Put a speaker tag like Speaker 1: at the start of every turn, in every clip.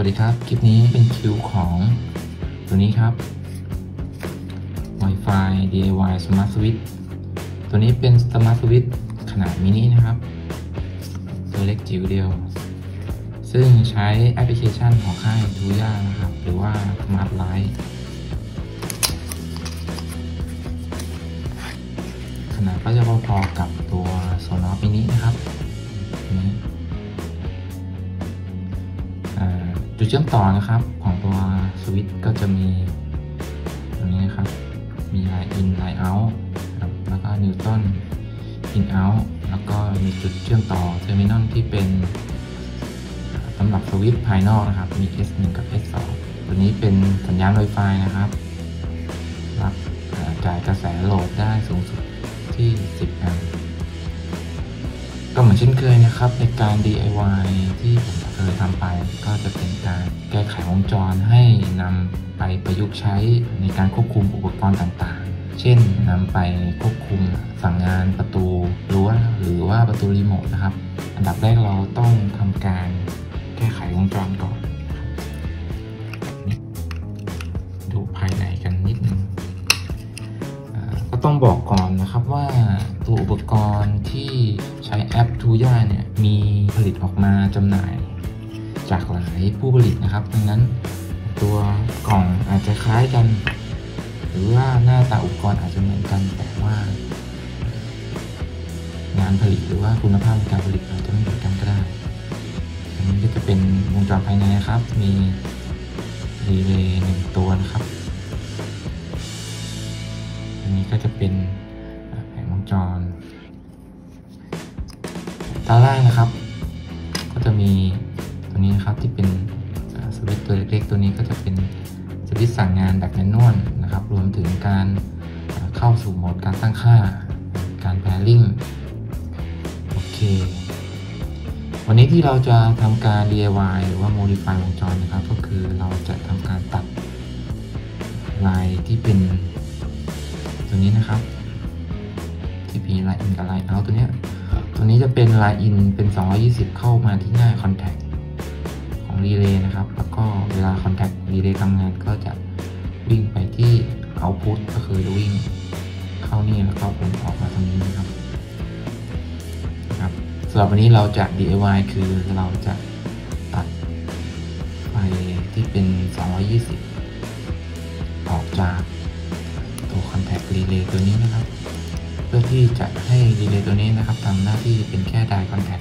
Speaker 1: วัสดีครับ คลิปนี้เป็นคิวของตัวนี้ครับ Wi-Fi DIY Smart Switch ตัวนี้เป็น Smart Switch ขนาดมินินะครับ ตัวเล็กจิ๋วเดียว ซึ่งใช้แอปพลิเคชันของค่ายทูย่านะครับ หรือว่า Smart Light ขนาดก็จะพอๆกับตัว Sonos Mini นะครับนี้ จุดเชื่อมต่อนะครับของตัวสวิตช์ก็จะมีตรงนี้นะครับ มี line in line out แล้วก็ neutral in out แล้วก็มีจุดเชื่อมต่อ terminal ที่เป็นสำหรับสวิตช์ภายนอกนะครับ มี S1 กับ S2 ตัวนี้เป็นสัญญาณ Wi-Fi นะครับรับจ่ายกระแสโหลดได้สูงสุดที่ 10 แอมป์ก็เหมือนเช่นเคยนะครับในการ DIY ที่ผม เคยทำไปก็จะเป็นการแก้ไขวงจรให้นำไปประยุกต์ใช้ในการควบคุมอุปกรณ์ต่างๆ เช่นนำไปควบคุมสั่งงานประตูรั้วหรือว่าประตูรีโมทนะครับ อันดับแรกเราต้องทำการแก้ไขวงจรก่อน ดูภายในกันนิดนึงก็ต้องบอกก่อนนะครับว่าตัวอุปกรณ์ที่ใช้แอปทูย่าเนี่ยมีผลิตออกมาจำหน่าย จากหลายผู้ผลิตนะครับ ดังนั้นตัวกล่องอาจจะคล้ายกัน หรือว่าหน้าตาอุปกรณ์อาจจะเหมือนกันแต่ว่า งานผลิตหรือว่าคุณภาพในการผลิตอาจจะไม่เหมือนกันก็ได้ อันนี้ก็จะเป็นวงจรภายในนะครับ มีรีเลย์หนึ่งตัวนะครับ อันนี้ก็จะเป็นแผงวงจรด้านล่างนะครับ ก็จะมี ตัวนี้นะครับที่เป็นสวิตตัวเล็กๆตัวนี้ก็จะเป็นสวิตสั่งงานแบบแมนนวลนะครับ รวมถึงการเข้าสู่โหมดการตั้งค่า การแพริ่งโอเค วันนี้ที่เราจะทำการ DIY หรือว่า modify วงจรนะครับ ก็คือเราจะทำการตัดลายที่เป็นตัวนี้นะครับ ที่มี line in กับ line out ตัวนี้ตัวนี้จะเป็น line in เป็น 220 เข้ามาที่หน้า contact ของรีเลย์นะครับ แล้วก็เวลา contact รีเลย์ทำงานก็จะวิ่งไปที่ output ก็คือจะวิ่งเข้านี่แล้วก็ผลออกมาตรงนี้นะครับครับสำหรับวันนี้เราจะ DIY คือเราจะตัดไฟที่เป็น 220 ออกจากตัวคอนแทครีเลย์ตัวนี้นะครับ เพื่อที่จะให้รีเลย์ตัวนี้นะครับทำหน้าที่เป็นแค่ไดคอนแทค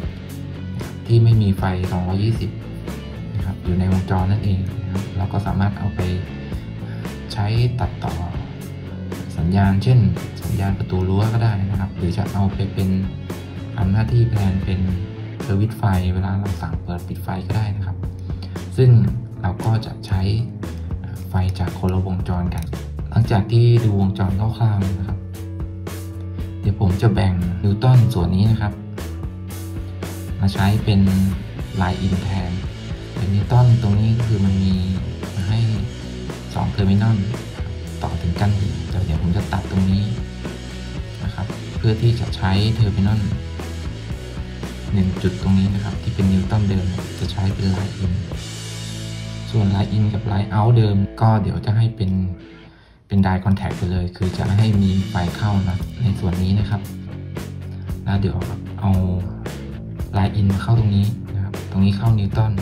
Speaker 1: ที่ไม่มีไฟ 220 อยู่ในวงจรนั่นเองนะครับเราก็สามารถเอาไปใช้ตัดต่อสัญญาณ เช่น สัญญาณประตูรั้วก็ได้นะครับ หรือจะเอาไปเป็นทำหน้าที่แทนเป็นเซอร์วิสไฟเวลาเราสั่งเปิดปิดไฟก็ได้นะครับ ซึ่งเราก็จะใช้ไฟจากคนละวงจรกัน หลังจากที่ดูวงจรคร่าวๆนะครับ เดี๋ยวผมจะแบ่ง neutral ส่วนนี้นะครับ มาใช้เป็น line in แทน เป็น neutral ตรงนี้คือมันมีมาให้2 terminal ต่อถึงกันเดี๋ยวผมจะตัดตรงนี้นะครับ เพื่อที่จะใช้ terminal หนึ่งจุดตรงนี้นะครับ ที่เป็น neutral เดิมจะใช้เป็น line in ส่วน line in กับ line out เดิม ก็เดี๋ยวจะให้เป็นเป็น dry contact ไปเลย คือจะให้มีไฟเข้านะในส่วนนี้นะครับ แล้วเดี๋ยวเอา line in มาเข้าตรงนี้นะครับ ตรงนี้เข้า neutral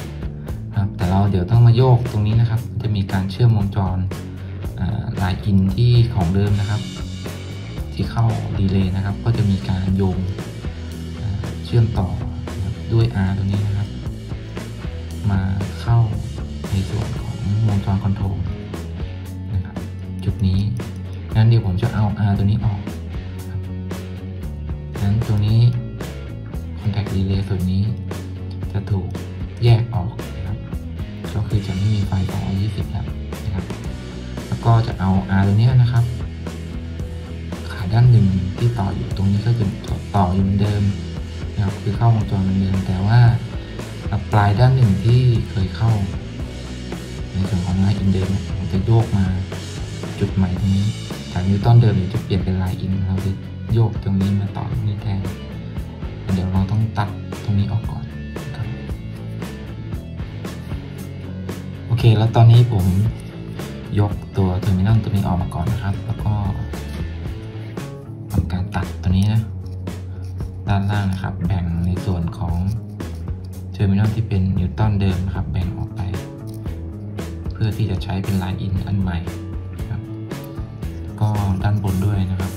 Speaker 1: นะครับ แต่เราเดี๋ยวต้องมาโยงตรงนี้นะครับ จะมีการเชื่อมวงจร line in ที่ของเดิมนะครับ ที่เข้ารีเลย์นะครับ ก็จะมีการโยงเชื่อมต่อด้วย R ตรงนี้นะครับ มาเข้าในส่วนของวงจร control นะครับจุดนี้งั้นเดี๋ยวผมจะเอา R ตัวนี้ออกงั้นตัวนี้ Contact Relay ส่วนนี้จะถูกแยกออก คือจะไม่มีไฟ220 แล้วนะครับแล้วก็จะเอา R ตัวนี้นะครับ ขาด้านหนึ่งที่ต่ออยู่ตรงนี้ก็จะต่ออยู่เหมือนเดิมนะครับคือเข้าวงจรเหมือนเดิมแต่ว่าปลายด้านหนึ่งที่เคยเข้า ในส่วนของ line in เดิมผมจะโยกมาจุดใหม่ตรงนี้จาก neutral เดิมจะเปลี่ยนเป็น line in เราจะโยงตรงนี้มาต่อตรงนี้แทนเดี๋ยวเราต้องตัดตรงนี้ออกก่อน เคแล้วตอนนี้ผมยกตัว terminal ตัวนี้ออกมาก่อนนะครับ แล้วก็ทำการตัดตัวนี้นะ ด้านล่างนะครับ แบ่งในส่วนของterminal ที่เป็น neutral เดิมนะครับ แบ่งออกไป เพื่อที่จะใช้เป็น line in อันใหม่ครับก็ด้านบนด้วยนะครับ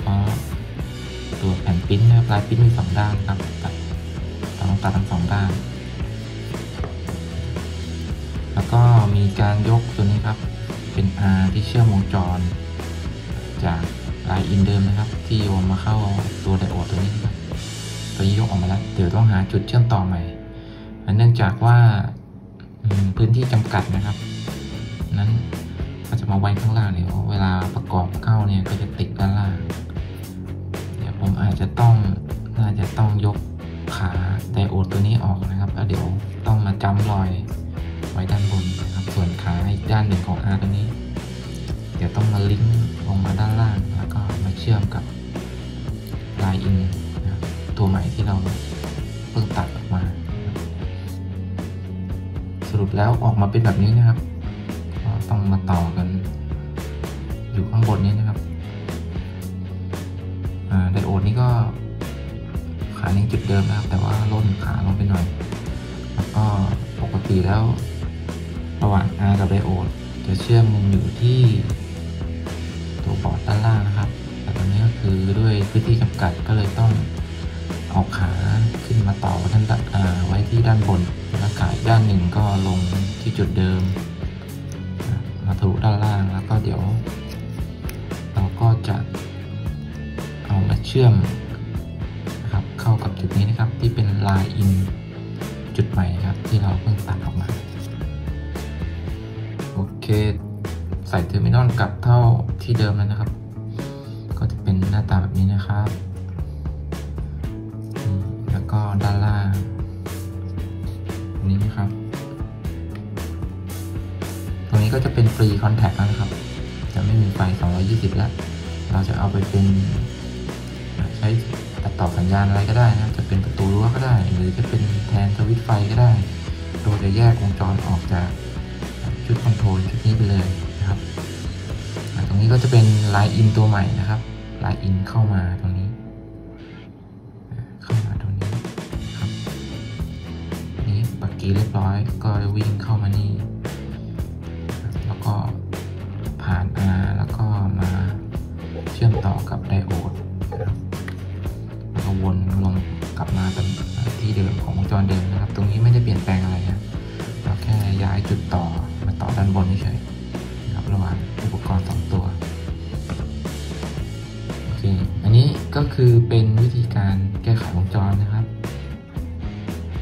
Speaker 1: เพราะตัวแผ่นปิ้นนะครับลายปิ้นมีสองด้านครับตัดต้องตัดทั้งสองด้าน แล้วก็มีการยกตัวนี้ครับ เป็น R ที่เชื่อมวงจร จาก line in เดิมนะครับ ที่โยงมาเข้าตัวไดโอดตัวนี้ครับตัวนี้ยกออกมาแล้วเดี๋ยวต้องหาจุดเชื่อมต่อใหม่เนื่องจากว่าพื้นที่จำกัดนะครับ นั้นก็จะมาไว้ข้างล่างเดี๋ยวเวลาประกอบเข้าเนี่ยก็จะติดด้านล่าง เดี๋ยวผมอาจจะต้องน่าจะต้องยกขาไดโอดตัวนี้ออกนะครับแล้วเดี๋ยวต้องมาจำรอย ไว้ด้านบนนะครับ ส่วนขาอีกด้านหนึ่งของ R ตัวนี้ เดี๋ยวต้องมาลิงก์ลงมาด้านล่าง แล้วก็มาเชื่อมกับลายอินนะตัวใหม่ที่เราเพิ่งตัดออกมา สรุปแล้วออกมาเป็นแบบนี้นะครับ ต้องมาต่อกัน อยู่ข้างบนนี้นะครับไดโอดนี้ก็ขานี้จุดเดิมนะครับ แต่ว่าล่นขาลงไปหน่อย แล้วก็ปกติแล้ว ระหว่าง R กับไดโอดจะเชื่อมกันอยู่ที่ตัวบอร์ดด้านล่างนะครับ แต่ตอนนี้ก็คือด้วยพื้นที่จำกัดก็เลยต้องเอาขาขึ้นมาต่อไว้ท่านไว้ที่ด้านบนแล้วขาด้านหนึ่งก็ลงที่จุดเดิม มาทะลุด้านล่างแล้วก็เดี๋ยว เราก็จะเอามาเชื่อมนะครับเข้ากับจุดนี้นะครับที่เป็น line in จุดใหม่ครับที่เราเพิ่งตัดออกมา เคใส่ terminal กลับเข้าที่เดิมแล้วนะครับ ก็จะเป็นหน้าตาแบบนี้นะครับ แล้วก็ด้านล่างนี้นะครับ ตรงนี้ก็จะเป็น free contact แล้วนะครับ จะไม่มีไฟ 220 แล้ว เราจะเอาไปเป็นใช้ตัดต่อสัญญาณอะไรก็ได้นะ จะเป็นประตูรั้วก็ได้ หรือจะเป็นแทนสวิตช์ไฟก็ได้ โดยจะแยกวงจรออกจาก ชุดคอนโทรลชุดนี้ไปเลยนะครับตรงนี้ก็จะเป็นไลน์อินตัวใหม่นะครับไลน์อินเข้ามาตรงนี้ เข้ามาตรงนี้ครับนี้ปักกี้เรียบร้อยก็วิ่งเข้ามานี่แล้วก็ผ่าน R แล้วก็มาเชื่อมต่อกับไดโอดแล้วก็วนลงกลับมาเป็นที่เดิมของวงจรเดิมนะครับ ตรงนี้ไม่ได้เปลี่ยนแปลงอะไรนะเราแค่ย้ายจุดต่อ ต่อด้านบนเฉยนะครับระหว่างอุปกรณ์สองตัวโอเคอันนี้ก็คือเป็นวิธีการแก้ไขวงจรนะครับ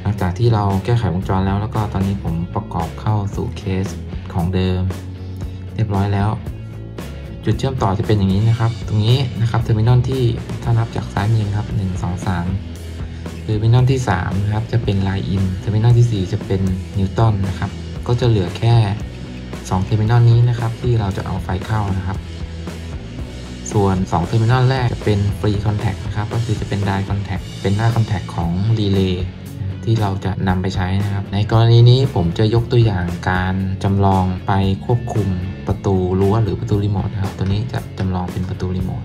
Speaker 1: หลังจากที่เราแก้ไขวงจรแล้วแล้วก็ตอนนี้ผมประกอบเข้าสู่เคสของเดิม เรียบร้อยแล้ว จุดเชื่อมต่อจะเป็นอย่างนี้นะครับ ตรงนี้นะครับ terminal ที่ถ้านับจากซ้ายมือครับ 1 2 3 terminal ที่3นะครับจะเป็น line in terminal ที่ 4 จะเป็น neutral นะครับ ก็จะเหลือแค่ 2 terminal นี้นะครับที่เราจะเอาไฟเข้านะครับ ส่วน2 terminal แรกจะเป็น free contact นะครับก็คือจะเป็น dry contact เป็นหน้า contact ของรีเลย์ที่เราจะนำไปใช้นะครับ ในกรณีนี้ผมจะยกตัวอย่างการจำลองไปควบคุมประตูรั้วหรือประตูรีโมทนะครับ ตัวนี้จะจำลองเป็นประตูรีโมท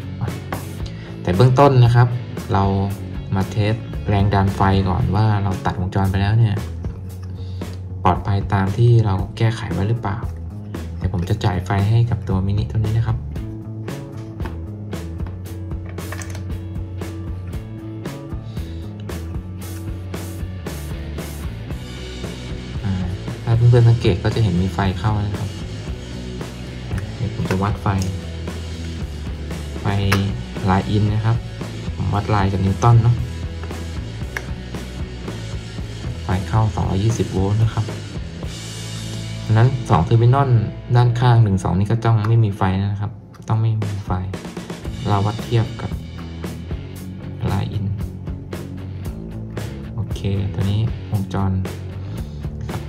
Speaker 1: แต่เบื้องต้นนะครับ เรามา test แรงดันไฟก่อนว่าเราตัดวงจรไปแล้วเนี่ย ปลอดภัยตามที่เราแก้ไขไว้หรือเปล่า เดี๋ยวผมจะจ่ายไฟให้กับตัวมินิตัวนี้นะครับ ถ้าเพื่อนๆสังเกตก็จะเห็นมีไฟเข้านะครับเดี๋ยวผมจะวัดไฟ ไฟ line in นะครับ ผมวัดลายกับ neutral เนาะไฟเข้า 220 โวลต์นะครับ ดังนั้น2 terminal ด้านข้าง 1 2 นี่ก็ต้องไม่มีไฟนะครับ ต้องไม่มีไฟ เราวัดเทียบกับ line in โอเค ตัวนี้วงจร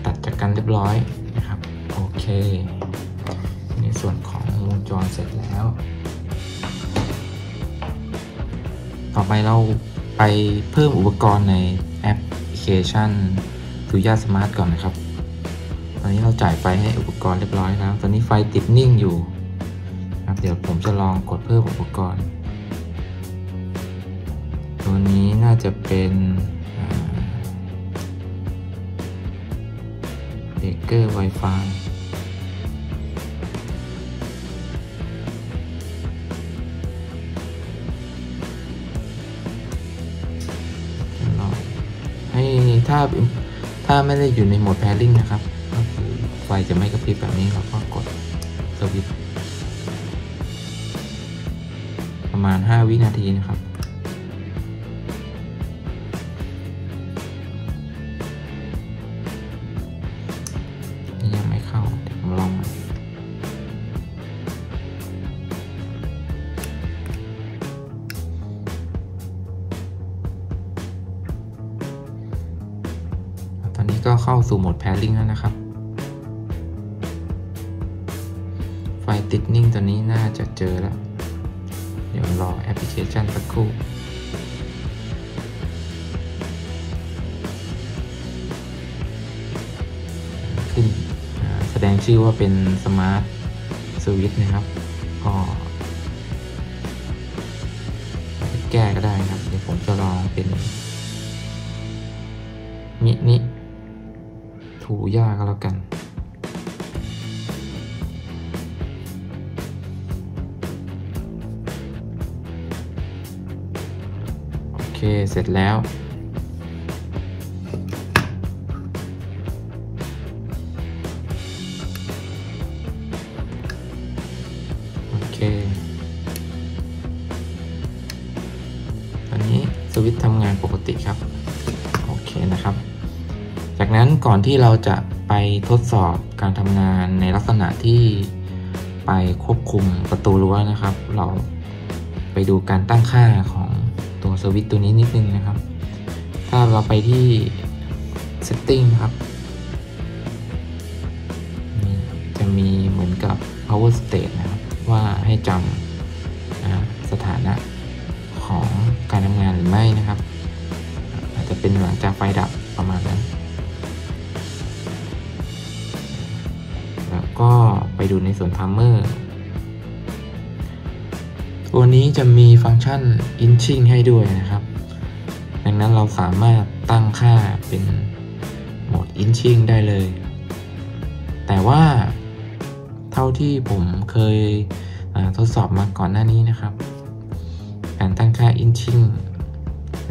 Speaker 1: ตัดจากกันเรียบร้อยนะครับ โอเค ในส่วนของวงจรเสร็จแล้ว ต่อไปเราไปเพิ่มอุปกรณ์ในแอปพลิเคชัน Tuya Smart ก่อนนะครับ อนอนนี้เราจ่ายไฟให้อุปกรณ์เรียบร้อยแล้ว ตอนนี้ไฟติดนิ่งอยู่ครับเดี๋ยวผมจะลองกดเพิ่มอุปกรณ์ ตัวนี้น่าจะเป็นเบเกอร์ Wi-Fi ให้ถ้าถ้าไม่ได้อยู่ในโหมดแพริงนะครับ ฟจะไม่กระพริบแบบนี้เราก็กดสวิตช์ประมาณ 5 วินาทีนะครับยังไม่เข้าเดี๋ยวผมลองตอนนี้ก็เข้าสู่โหมดแพริ่งแล้วนะครับ ติดนิ่งตัวนี้น่าจะเจอแล้ว เดี๋ยวรอแอปพลิเคชันสักครู่ขึ้นแสดงชื่อว่าเป็น smart switch นะครับ ก็แก้ก็ได้ครับ เดี๋ยวผมจะลองเป็น มินิถูย่าก็แล้วกัน เคเสร็จแล้ว โอเค ตอนนี้สวิตช์ทำงานปกติครับ โอเคนะครับ จากนั้นก่อนที่เราจะไปทดสอบการทำงานในลักษณะที่ไปควบคุมประตูรั้วนะครับ เราไปดูการตั้งค่าของ สวิตตัวนี้นิดนึงนะครับ ถ้าเราไปที่ setting ครับ จะมีเหมือนกับ power state นะครับ ว่าให้จำสถานะของการทำงานหรือไม่นะครับ อาจจะเป็นหลังจากไฟดับประมาณนั้น แล้วก็ไปดูในส่วน timer ตัว นี้จะมีฟังก์ชัน inching ให้ด้วยนะครับ ดังนั้นเราสามารถตั้งค่าเป็นโหมด inching ได้เลย แต่ว่าเท่าที่ผมเคยทดสอบมาก่อนหน้านี้นะครับ การตั้งค่า inching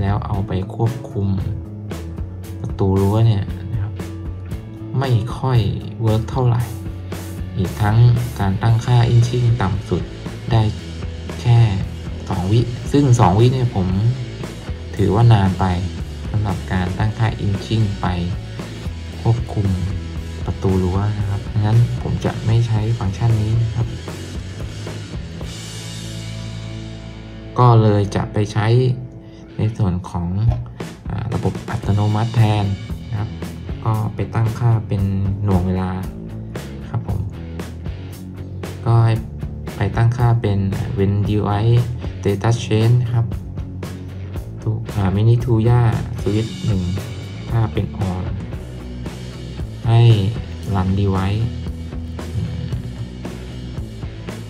Speaker 1: แล้วเอาไปควบคุมประตูรั้วเนี่ยนะครับ ไม่ค่อย work เท่าไหร่ อีกทั้งการตั้งค่า inching ต่ำสุดได้ แค่2วิ ซึ่ง2วิเนี่ยผมถือว่านานไปสำหรับการตั้งค่า inching ไปควบคุมประตูรั้วนะครับงั้นผมจะไม่ใช้ฟังก์ชันนี้ครับ ก็เลยจะไปใช้ในส่วนของอระบบอัตโนมัติแทนนะครับ ก็ไปตั้งค่าเป็นหน่วงเวลาครับผม ก็ให้ ไปตั้งค่าเป็น when device status change ครับถูกมินิทูย่าสวิตหนึ่งถ้าเป็น on ให้รันดีไว้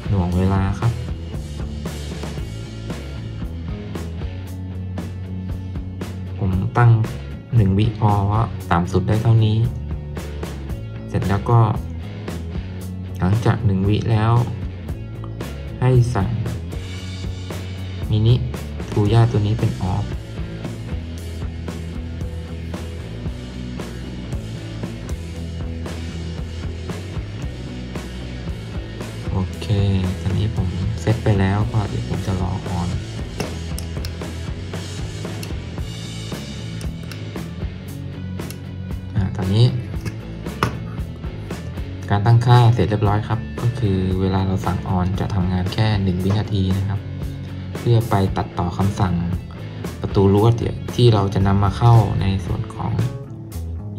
Speaker 1: หน่วงเวลาครับ ผมตั้ง 1 วิพอว่าต่ำสุดได้เท่านี้ เสร็จแล้วก็ หลังจาก 1 วิแล้ว ให้สั่งมินิทูย่าตัวนี้เป็นออฟโอเคตอนนี้ผมเซตไปแล้วก็เดี๋ยว ค่าเสร็จเรียบร้อยครับ ก็คือเวลาเราสั่งออนจะทำงานแค่ 1 วินาทีนะครับ เพื่อไปตัดต่อคำสั่งประตูรั้วที่เราจะนำมาเข้าในส่วนของ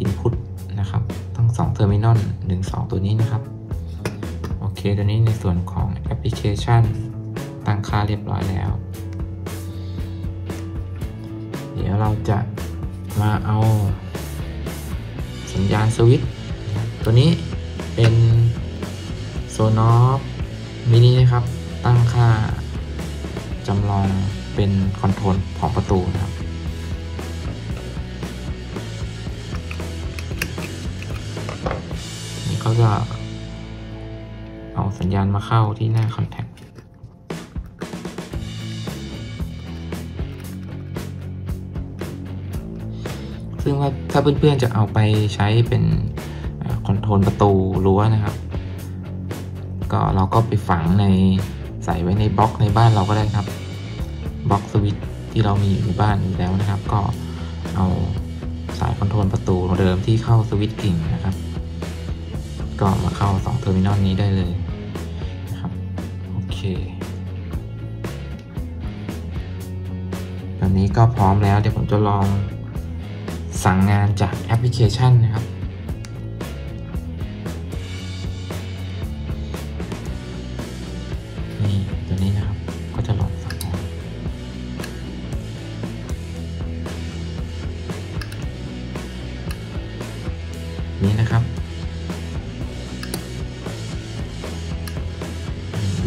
Speaker 1: Input นะครับทั้ง2 Terminal 1 2 ตัวนี้นะครับ โอเค ตัวนี้ในส่วนของแอปพลิเคชันตั้งค่าเรียบร้อยแล้ว เดี๋ยวเราจะมาเอาสัญญาณสวิตตัวนี้ เป็นโซนอฟมินินะครับ ตั้งค่าจำลองเป็นคอนโทรลของประตูนะครับ นี่เขาจะเอาสัญญาณมาเข้าที่หน้าคอนแทคซึ่งว่าถ้าเพื่อนๆจะเอาไปใช้เป็น control ประตูรั้วนะครับ ก็เราก็ไปฝังในใส่ไว้ในบล็อกในบ้านเราก็ได้ครับบล็อกสวิตช์ที่เรามีอยู่บ้านอยู่แล้วนะครับ ก็เอาสาย control ประตูเดิมที่เข้าสวิตช์กริ่งนะครับ ก็มาเข้า2 terminal นี้ได้เลยนะครับโอเคตอนนี้ก็พร้อมแล้วเดี๋ยวผมจะลองสั่งงานจากแอปพลิเคชันนะครับ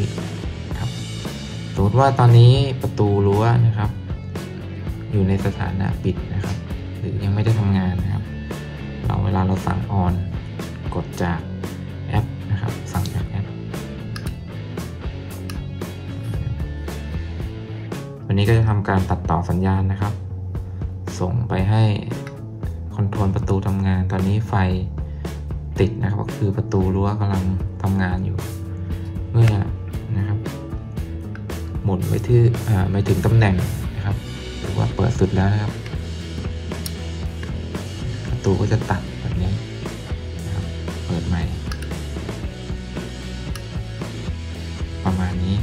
Speaker 1: วิครับสมมติว่าตอนนี้ประตูรั้วนะครับ อยู่ในสถานะปิดนะครับ หรือยังไม่ได้ทำงานนะครับ เราเวลาเราสั่งออนกดจากแอปนะครับ สั่งจากแอปวันนี้ก็จะทำการตัดต่อสัญญาณนะครับ ส่งไปให้คอนโทรลประตูทำงาน ตอนนี้ไฟติดนะครับก็คือประตูรั้วกำลังทำงานอยู่ เมื่อ หมุนไปที่ไม่ถึงตำแหน่งนะครับหรือว่าเปิดสุดแล้วนะครับประตูก็จะตัดแบบนี้นะครับเปิดใหม่ ประมาณนี้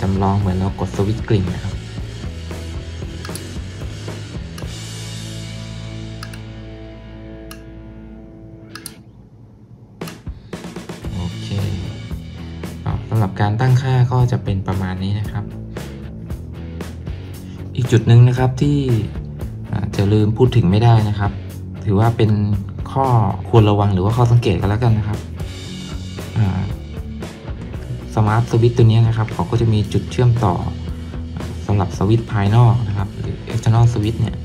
Speaker 1: จำลองเหมือนเรากดสวิตช์กริ่งนะครับ การตั้งค่าก็จะเป็นประมาณนี้นะครับ อีกจุดหนึ่งนะครับที่จะลืมพูดถึงไม่ได้นะครับ ถือว่าเป็นข้อควรระวังหรือว่าข้อสังเกตกันแล้วกันนะครับสมาร์ทสวิตตัวนี้นะครับเขาก็จะมีจุดเชื่อมต่อสำหรับสวิตภายนอกนะครับหรือ external switch เนี่ย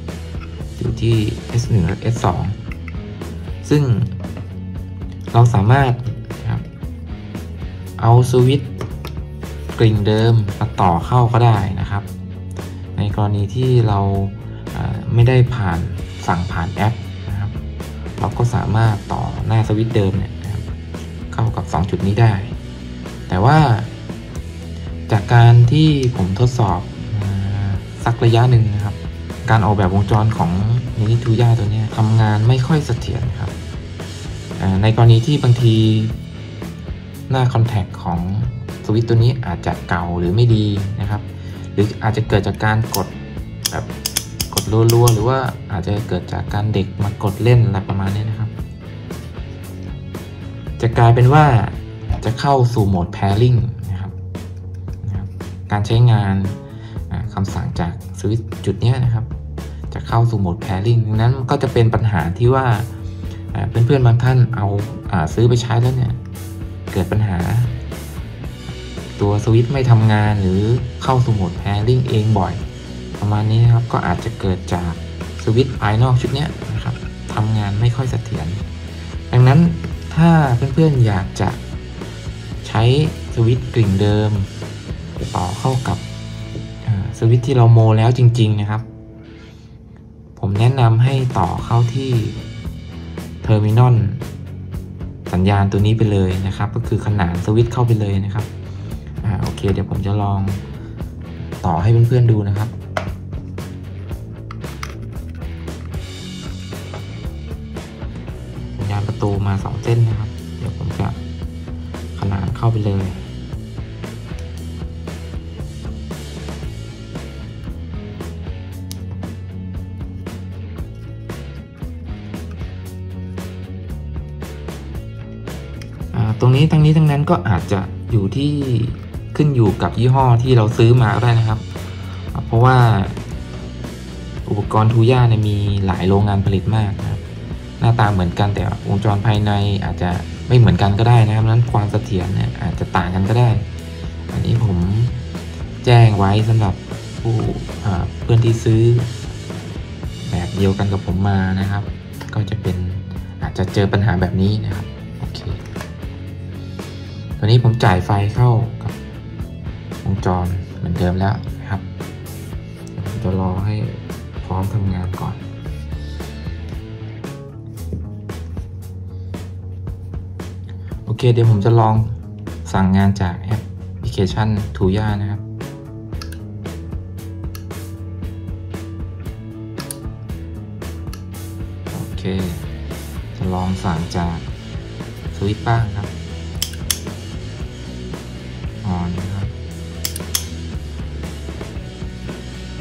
Speaker 1: อยู่ที่ S1 และ S2 ซึ่งเราสามารถรเอาสวิต กริ่งเดิมมาต่อเข้าก็ได้นะครับ ในกรณีที่เราไม่ได้ผ่านสั่งผ่านแอปนะครับ เราก็สามารถต่อหน้าสวิตช์เดิมเนี่ยนะเข้ากับ 2 จุดนี้ได้ แต่ว่า จากการที่ผมทดสอบสักระยะหนึ่งนะครับ การออกแบบวงจรของมินิทูย่าตัวนี้ทำงานไม่ค่อยเสถียรครับในกรณีที่บางทีหน้าคอนแทคของ สวิตตัวนี้อาจจะเก่าหรือไม่ดีนะครับ หรืออาจจะเกิดจากการกดแบบกดรัวๆหรือว่าอาจจะเกิดจากการเด็กมากดเล่นอะไรประมาณนี้นะครับ จะกลายเป็นว่าจะเข้าสู่โหมด pairing นะครับนะครับ การใช้งานคำสั่งจากสวิตจุดนี้นะครับ จะเข้าสู่โหมด pairing ดังนั้นก็จะเป็นปัญหาที่ว่าเพื่อนๆบางท่านเอาอาซื้อไปใช้แล้วเนี่ยเกิดปัญหา ตัวสวิตช์ไม่ทำงานหรือเข้าสู่โหมด pairing เองบ่อย ประมาณนี้นะครับก็อาจจะเกิดจากสวิตช์ภายนอกชุดนี้นะครับทำงานไม่ค่อยเสถียรดังนั้นถ้าเพื่อนๆอยากจะใช้สวิตช์กริ่งเดิมต่อเข้ากับสวิตช์ที่เราโมแล้วจริง ๆนะครับ ผมแนะนำให้ต่อเข้าที่ terminal สัญญาณตัวนี้ไปเลยนะครับ ก็คือขนานสวิตช์เข้าไปเลยนะครับ อ่าโอเค เดี๋ยวผมจะลองต่อให้เพื่อนๆดูนะครับสัญญาณประตูมาสองเส้นนะครับ เดี๋ยวผมจะขนานเข้าไปเลยตรงนี้ทั้งนี้ทั้งนั้นก็อาจจะอยู่ที่ ขึ้นอยู่กับยี่ห้อที่เราซื้อมาก็ได้นะครับ เพราะว่าอุปกรณ์ทูย่าเนี่ยมีหลายโรงงานผลิตมากนะครับ หน้าตาเหมือนกันแต่วงจรภายในอาจจะไม่เหมือนกันก็ได้นะครับนั้นความเสถียรเนี่ยอาจจะต่างกันก็ได้ อันนี้ผมแจ้งไว้สำหรับผู้เพื่อนที่ซื้อ แบบเดียวกันกับผมมานะครับ ก็จะเป็นอาจจะเจอปัญหาแบบนี้นะครับโอเคตอนนี้ผมจ่ายไฟเข้า วงจรเหมือนเดิมแล้วนะครับผมจะรอให้พร้อมทำงานก่อน โอเคเดี๋ยวผมจะลองสั่งงานจากแอปพลิเคชันทูย่านะครับ โอเค จะลองสั่งจากสวิตบ้างครับ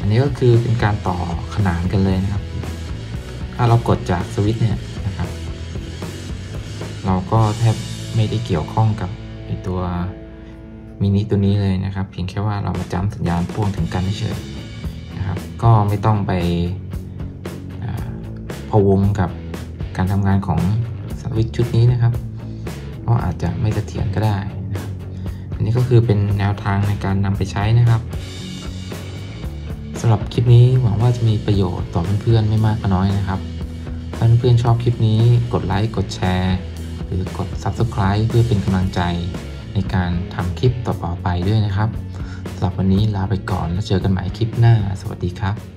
Speaker 1: นนี้ก็คือเป็นการต่อขนานกันเลยนะครับ ถ้าเรากดจากสวิตช์เนี่ยนะครับ เราก็แทบไม่ได้เกี่ยวข้องกับตัวมินิตัวนี้เลยนะครับ เพียงแค่ว่าเรามาจำสัญญาณพ่วงถึงกันเฉยนะครับ ก็ไม่ต้องไปพะวงกับการทำงานของสวิตช์ชุดนี้นะครับเพราะอาจจะไม่เสถียรก็ได้นะครับ อันนี้ก็คือเป็นแนวทางในการนำไปใช้นะครับำหรับคลิปนี้หวังว่าจะมีประโยชน์ต่อเพื่อนๆไม่มากก็น้อยนะครับ ถ้าเพื่อนๆชอบคลิปนี้กดไลค์กดแชร์ หรือกด Subscribe เพื่อเป็นกำลังใจในการทำคลิปต่อๆไปด้วยนะครับสำหรับวันนี้ลาไปก่อนแล้วเจอกันใหม่คลิปหน้า สวัสดีครับ